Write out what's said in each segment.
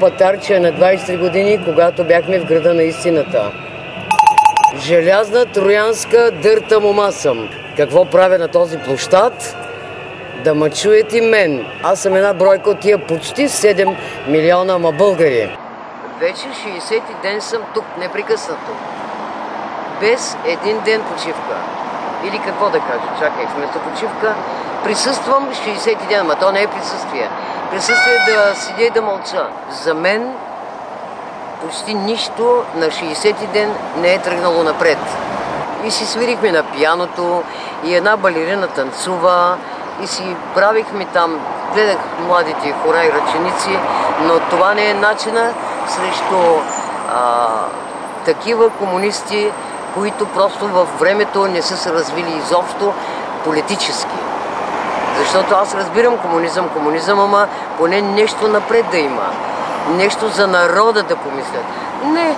Това хлопатарче е на 23 години, когато бяхме в града на истината. Желязна троянска дърта мома съм. Какво правя на този площад? Да ма чуете мен. Аз съм една бройка от тия почти 7 милиона ма българи. Вече 60 ден съм тук, непрекъснато. Без един ден почивка. Или какво да кажа, чакай, вместо почивка присъствам 60 ден, ама то не е присъствие. Присъствие да седя и да мълча. За мен почти нищо на 60 ден не е тръгнало напред. И си свирихме на пияното, и една балерина танцува, и си правихме там, гледах младите хора и ръченици, но това не е начина срещу а, такива комунисти, които просто във времето не са се развили изобщо политически. Защото аз разбирам комунизъм, комунизъм, ама поне нещо напред да има. Нещо за народа да помислят. Не,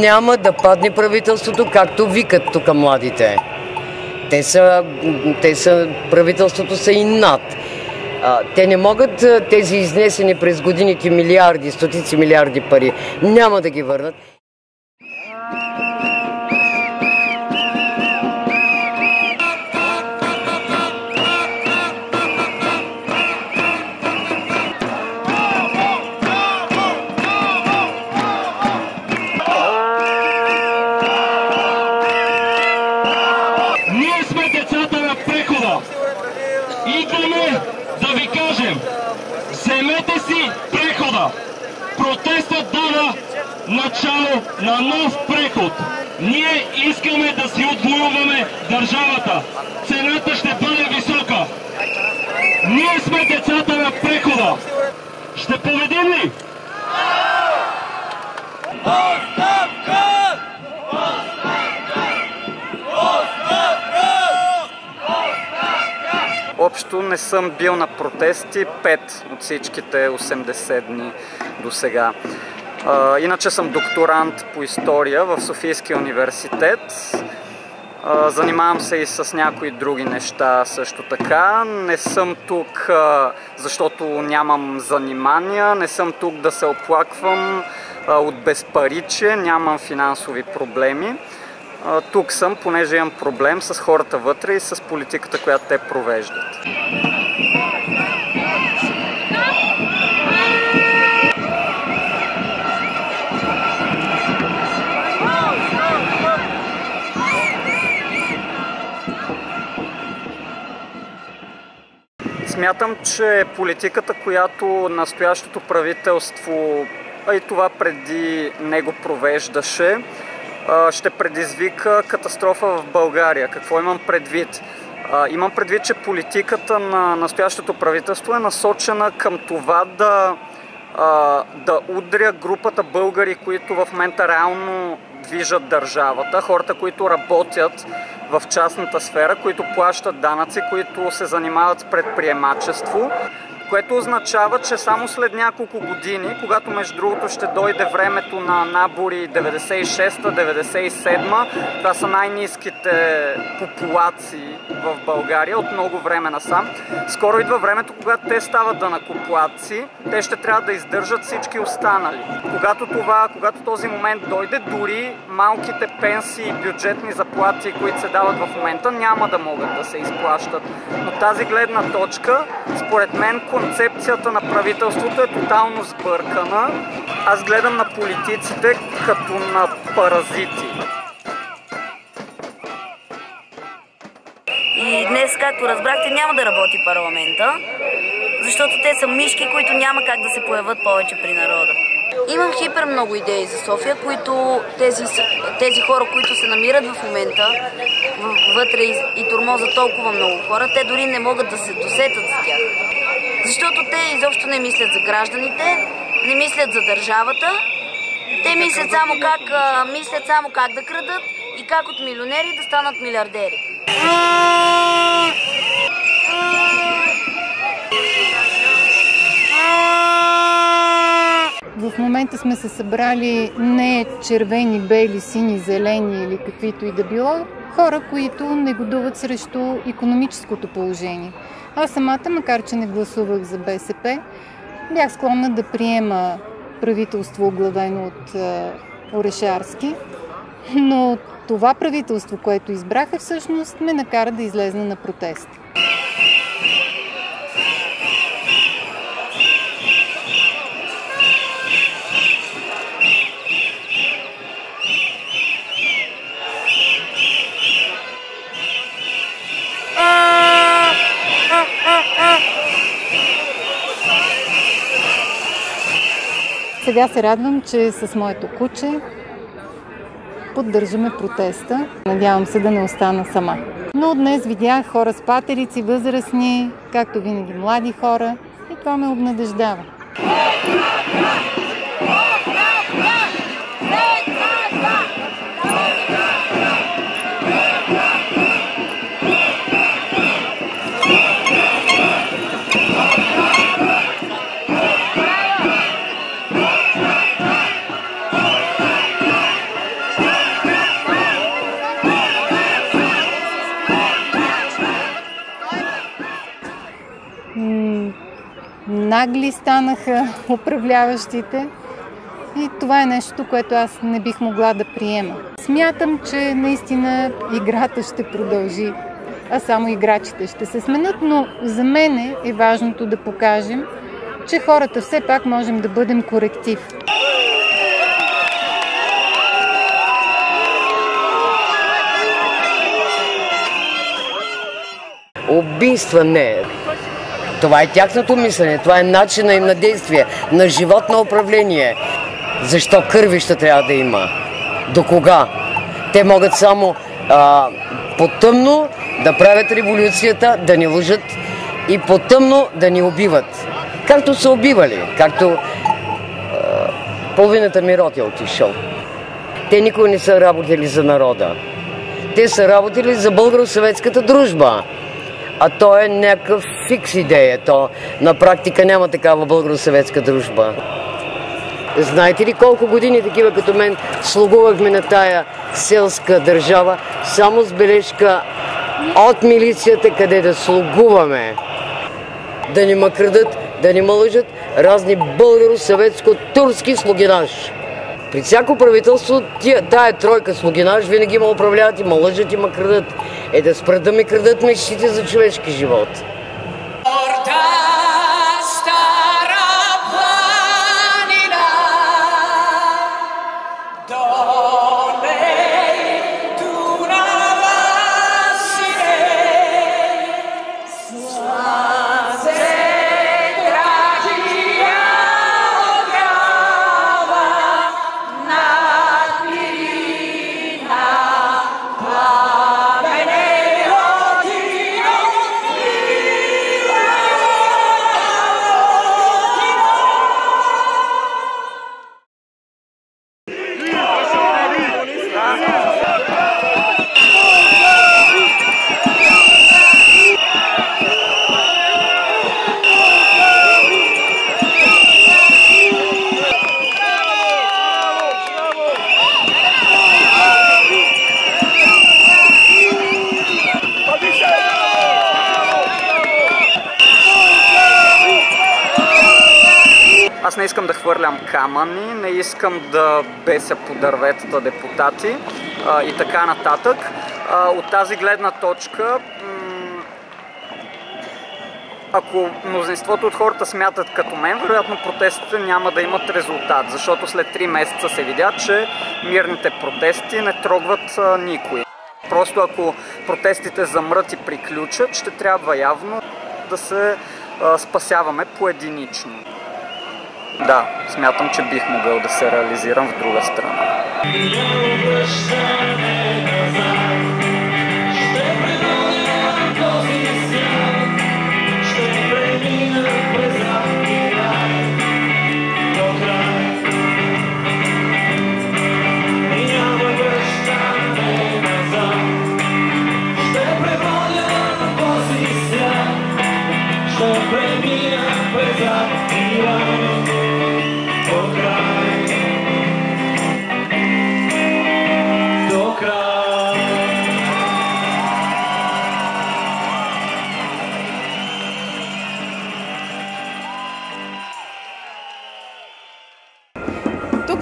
няма да падне правителството, както викат тук младите. Те са, те са, правителството са и над. Те не могат тези изнесени през годините милиарди, стотици милиарди пари, няма да ги върнат. Начало на нов преход. Ние искаме да си отвоюваме държавата. Цената ще бъде висока. Ние сме децата на прехода. Ще победим ли? Общо не съм бил на протести 5 от всичките 80 дни до сега. Иначе съм докторант по история в Софийския университет. Занимавам се и с някои други неща също така. Не съм тук, защото нямам занимания, не съм тук да се оплаквам от безпариче, нямам финансови проблеми. Тук съм, понеже имам проблем с хората вътре и с политиката, която те провеждат. Смятам, че политиката, която настоящото правителство а и това преди него провеждаше, ще предизвика катастрофа в България. Какво имам предвид? Имам предвид, че политиката на настоящото правителство е насочена към това да, да удря групата българи, които в момента реално движат държавата, хората, които работят в частната сфера, които плащат данъци, които се занимават с предприемачество което означава, че само след няколко години, когато между другото ще дойде времето на набори 96-97, това са най-низките популации в България от много време насам, скоро идва времето, когато те стават да накоплаци, те ще трябва да издържат всички останали. Когато това, когато този момент дойде, дори малките пенсии и бюджетни заплати, които се дават в момента, няма да могат да се изплащат. Но тази гледна точка, според мен, концепцията на правителството е тотално сбъркана. Аз гледам на политиците като на паразити. И днес, както разбрахте, няма да работи парламента, защото те са мишки, които няма как да се появят повече при народа. Имам хипер много идеи за София, които тези, тези хора, които се намират в момента вътре и, и тормоза толкова много хора, те дори не могат да се досетат за тях. Защото те изобщо не мислят за гражданите, не мислят за държавата. Те мислят само как, мислят само как да крадат и как от милионери да станат милиардери. В момента сме се събрали не червени, бели, сини, зелени или каквито и да било, хора, които негодуват срещу економическото положение. Аз самата, макар че не гласувах за БСП, бях склонна да приема правителство, оглавено от е, Орешарски, но това правителство, което избраха, всъщност ме накара да излезна на протест. Сега се радвам, че с моето куче поддържаме протеста. Надявам се да не остана сама. Но днес видях хора с патерици, възрастни, както винаги млади хора и това ме обнадеждава. Нагли станаха управляващите. И това е нещо, което аз не бих могла да приема. Смятам, че наистина играта ще продължи, а само играчите ще се сменят, но за мен е важното да покажем, че хората все пак можем да бъдем коректив. Убийства не е. Това е тяхното мислене, това е начина им на действие, на живот на управление. Защо кървища трябва да има? До кога? Те могат само а, по-тъмно да правят революцията, да ни лъжат и по-тъмно да ни убиват. Както са убивали, както а, половината ми род е отишъл. Те никога не са работили за народа. Те са работили за българо-съветската дружба а то е някакъв фикс идея. То на практика няма такава българо-съветска дружба. Знаете ли колко години такива като мен слугувахме на тая селска държава, само с бележка от милицията, къде да слугуваме. Да ни ма крадат, да ни ма лъжат разни българо-съветско-турски слугинаж. При всяко правителство тия, тая тройка слугинаж винаги ма управляват и ма лъжат и ма крадат. Е да спрат да ми крадат мечтите за човешки живот. Хвърлям камъни, не искам да беся по дърветата депутати а, и така нататък. А, от тази гледна точка ако мнозинството от хората смятат като мен, вероятно протестите няма да имат резултат, защото след 3 месеца се видя, че мирните протести не трогват а, никой. Просто ако протестите замрат и приключат, ще трябва явно да се а, спасяваме поединично. Да, смятам, че бих могъл да се реализирам в друга страна.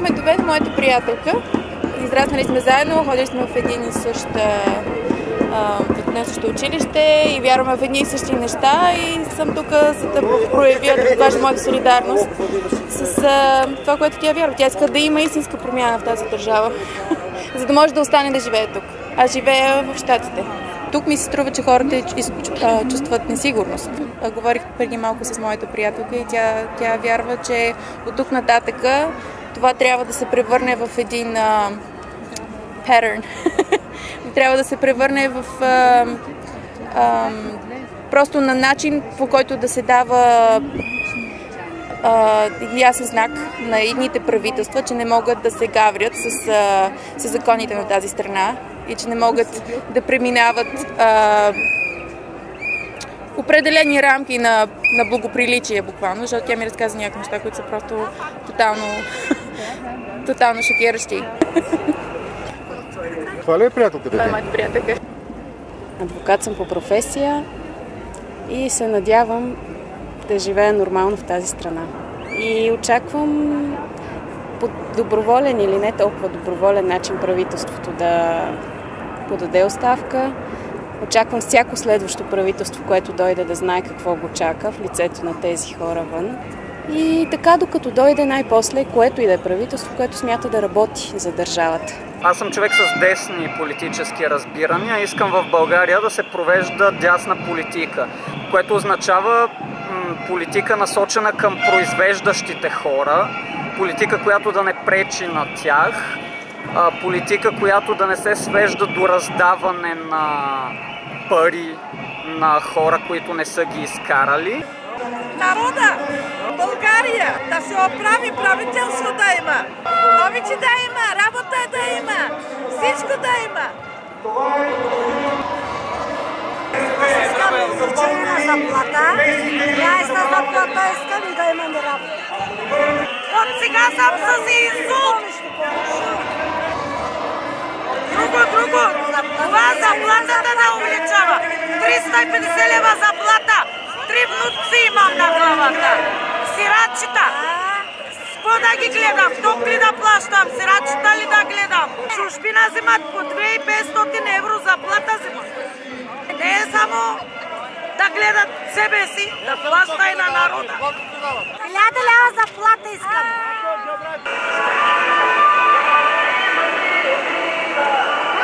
Ме доведе моята приятелка. Израснали сме заедно, ходили сме в един и същ в училище и вярваме в едни и същи неща и съм тук за да проявя, да покажа моята солидарност с а, това, което тя вярва. Тя иска да има истинска промяна в тази държава, за да може да остане да живее тук. Аз живея в Штатите. Тук ми се струва, че хората чувстват несигурност. Говорих преди малко с моята приятелка и тя, тя вярва, че от тук нататъка това трябва да се превърне в един а, pattern. трябва да се превърне в а, а, просто на начин, по който да се дава а, ясен знак на едните правителства, че не могат да се гаврят с, а, с законите на тази страна и че не могат да преминават а, определени рамки на, на благоприличие буквално, защото тя ми разказа някакви неща, които са просто тотално, тотално шокиращи. Това ли е приятелката Това е моята приятелка. Адвокат съм по професия и се надявам да живея нормално в тази страна. И очаквам по доброволен или не толкова доброволен начин правителството да подаде оставка. Очаквам всяко следващо правителство, което дойде да знае какво го чака в лицето на тези хора вън. И така, докато дойде най-после, което и да е правителство, което смята да работи за държавата. Аз съм човек с десни политически разбирания. Искам в България да се провежда дясна политика, което означава м- политика насочена към произвеждащите хора, политика, която да не пречи на тях, а, политика, която да не се свежда до раздаване на пари на хора, които не са ги изкарали. Народа, България, да се оправи правителство да има, новичи да има, работа да има, всичко да има. Искам увеличение на заплата, ясна заплата искам и да имаме работа. От сега съм с инсулт. Друго, друго, това заплатата да увеличава. 350 лева заплата. Три внуци имам на главата. Сирачета. Какво да ги гледам? Ток ли да плащам? Сирачета ли да гледам? Чужбина взимат по 2500 евро заплата взимат. Не е само да гледат себе си, да плаща и на народа. Хиляда лева заплата искам.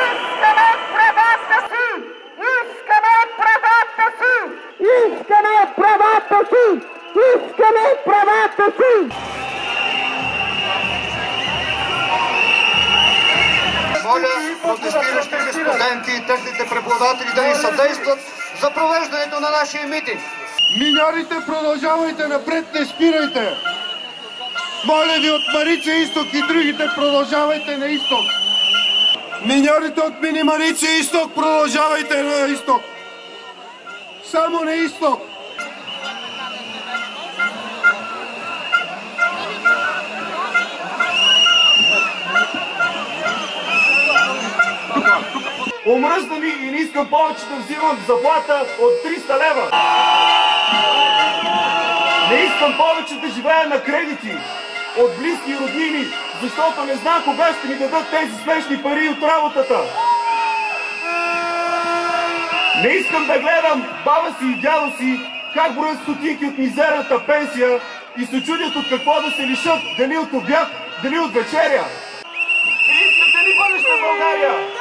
Искаме правата си! Искаме правата си! Искаме правата си! Моля протестиращите студенти и техните преподаватели да ни съдействат за провеждането на нашия митинг. Миньорите, продължавайте напред, не спирайте! Моля ви от Марица Изток и другите, продължавайте на изток! Миньорите от Мини Марица Изток, продължавайте на изток! Само на изток! Омръзна ми и не искам повече да взимам заплата от 300 лева. Не искам повече да живея на кредити от близки и роднини, защото не знам кога ще ми дадат тези смешни пари от работата. Не искам да гледам баба си и дядо си как броят стотинки от мизерната пенсия и се чудят от какво да се лишат, дали от обяд, дали от вечеря. Не искате ли бъдеще в България?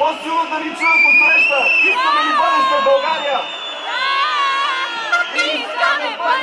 По-силно да ни чуят от среща. Искаме ли бъдеще в България? Искаме бъдеще!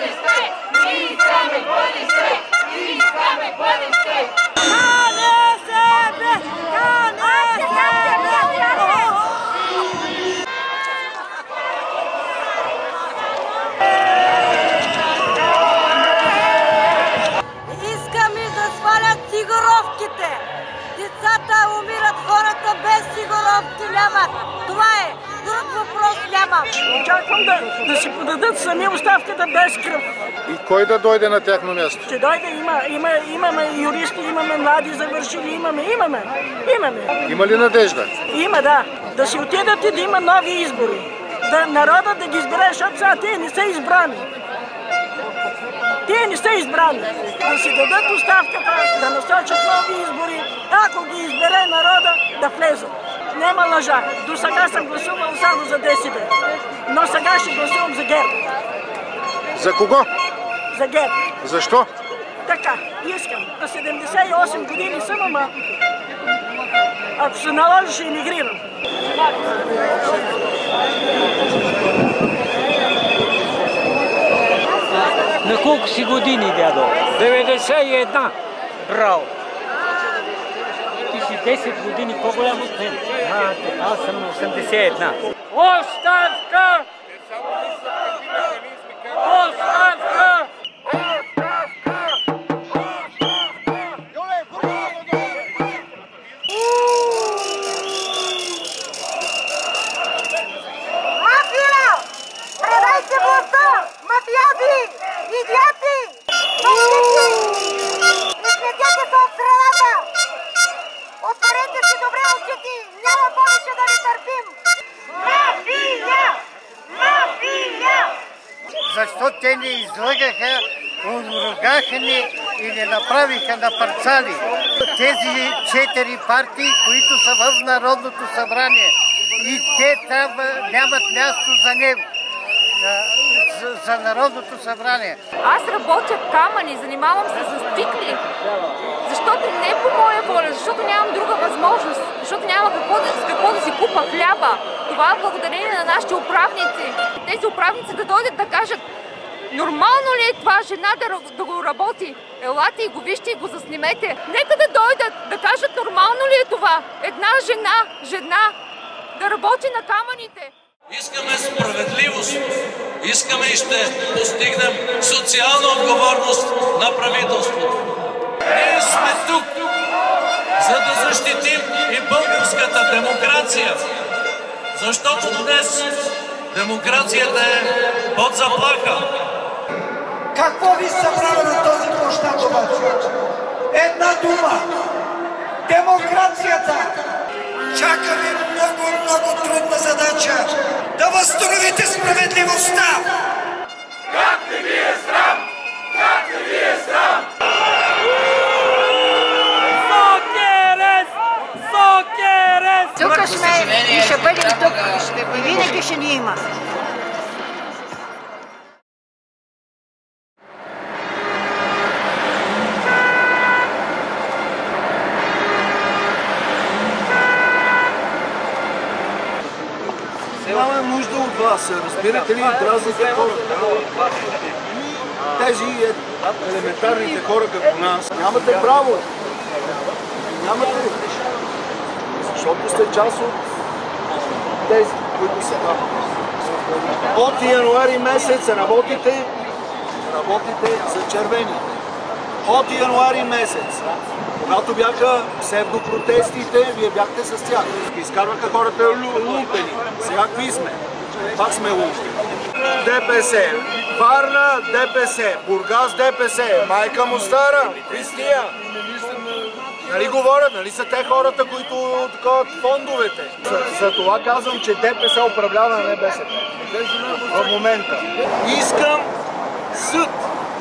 Кой да дойде на тяхно място? Ще дойде, има, има, имаме юристи, имаме млади завършили, имаме, имаме, имаме. Има ли надежда? Има, да. Да си отидат и да има нови избори. Да народа да ги избере, защото сега те не са избрани. Те не са избрани. Да си дадат оставката, да насочат нови избори. Ако ги избере народа, да влезат. Няма лъжа. До сега съм гласувал само за ДСБ. Но сега ще гласувам за ГЕРБ. За кого? За ГЕРБ. Защо? Така, искам. На 78 години съм, ама ако се наложи, ще емигрирам. На колко си години, дядо? 91. Браво! Ти си 10 години по-голям от мен. Аз съм 81. Оставка! Оставка! Излъгаха, уругаха ни и не направиха на парцали. Тези четири партии, които са в Народното събрание и те трябва, нямат място за него, за, за Народното събрание. Аз работя камъни, занимавам се с стикли. Защото не по моя воля, защото нямам друга възможност, защото няма какво да, с какво да си купа хляба. Това е благодарение на нашите управници. Тези управници да дойдат да кажат Нормално ли е това жена да, да го работи? Елате и го вижте и го заснимете. Нека да дойдат да кажат нормално ли е това? Една жена, жена, да работи на камъните. Искаме справедливост. Искаме и ще постигнем социална отговорност на правителството. Ние сме тук, за да защитим и българската демокрация. Защото днес демокрацията е под заплаха. Какво ви събрава на този площад обаче? Една дума. Демокрацията. Чака ви много, много трудна задача да възстановите справедливостта. Как не ви е срам? Как не ви е срам? Сокерес! Сокерес! Тук сме и ще бъдем тук. И винаги ще ни има. Вас, разбирате ли? Дразните хората. Тези елементарните хора като нас нямате право. Нямате. Защото сте част от тези, които са там. От януари месец работите, работите за червени. От януари месец. Когато бяха псевдопротестите, вие бяхте с тях. Изкарваха хората лумпени. Сега какви сме? Пак сме лумпени. ДПС. Варна ДПС. Бургас ДПС. Майка му стара. Христия. Нали говорят, нали са те хората, които таковат фондовете. За, за това казвам, че ДПС управлява, а не БСП. В момента. Искам Съд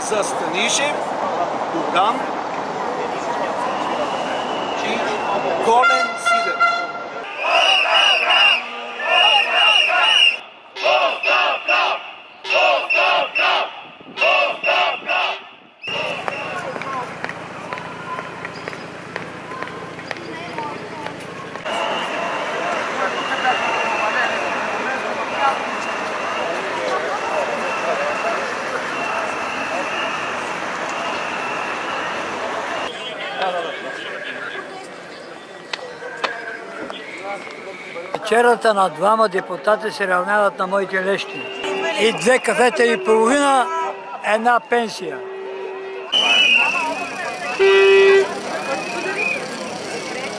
за Станишев, Богдан и Вечерата на двама депутати се равняват на моите лещи. И две кафета и половина, една пенсия.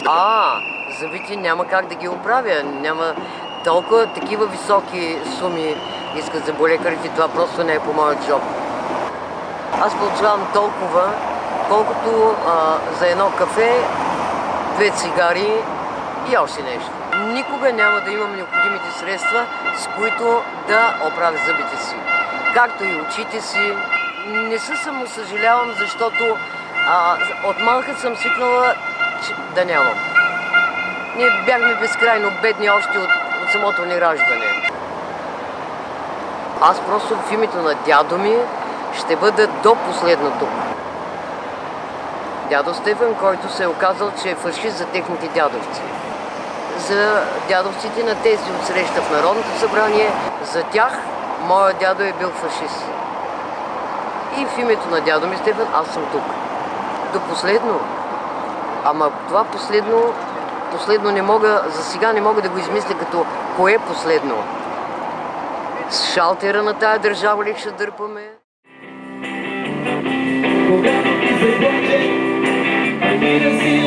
А, зъбите няма как да ги оправя. Няма толкова такива високи суми искат за болекарите. Това просто не е по моят джоб. Аз получавам толкова, колкото а, за едно кафе, две цигари и още нещо. Никога няма да имам необходимите средства, с които да оправя зъбите си. Както и очите си. Не се самосъжалявам, защото а, от малка съм свикнала че, да нямам. Ние бяхме безкрайно бедни още от, от самото ни раждане. Аз просто в името на дядо ми ще бъда до последно тук дядо Стефан, който се е оказал, че е фашист за техните дядовци. За дядовците на тези от среща в Народното събрание, за тях моя дядо е бил фашист. И в името на дядо ми Стефан аз съм тук. До последно. Ама това последно, последно не мога, за сега не мога да го измисля като кое е последно. С шалтера на тая държава ли ще дърпаме? Когато ти се Brasil.